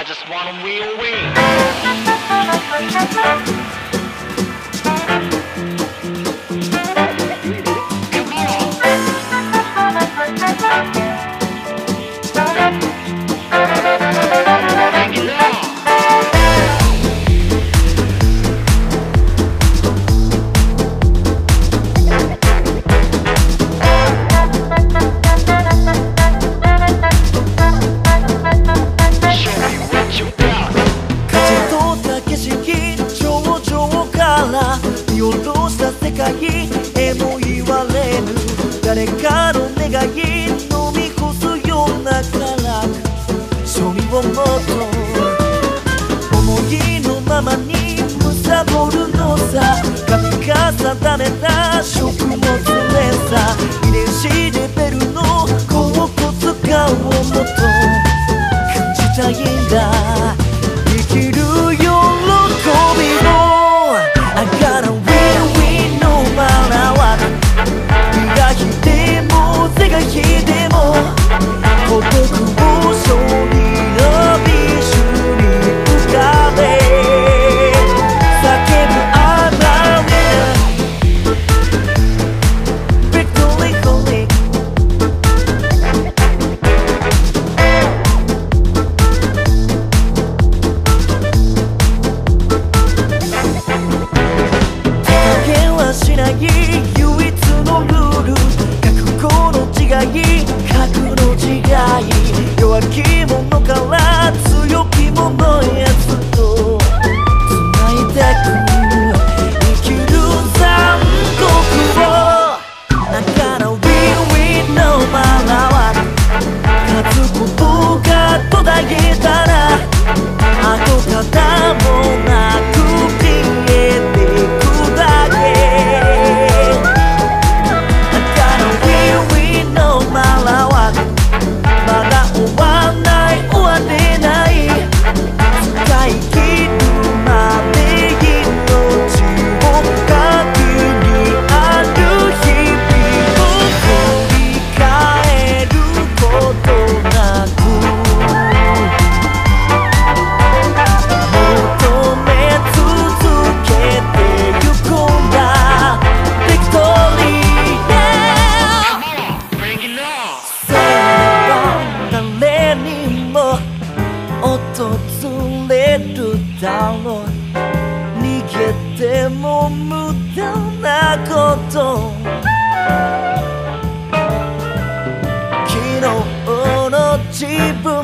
I just want a real wing. 界へも言われぬ誰かの願い飲み干すようなから庶民をもっと思いのままに貪るのさ神が定めた食物連鎖ない唯一のルール。覚悟の違い。核の違い。弱き者から強き者へ。でも無駄なこと。昨日の自分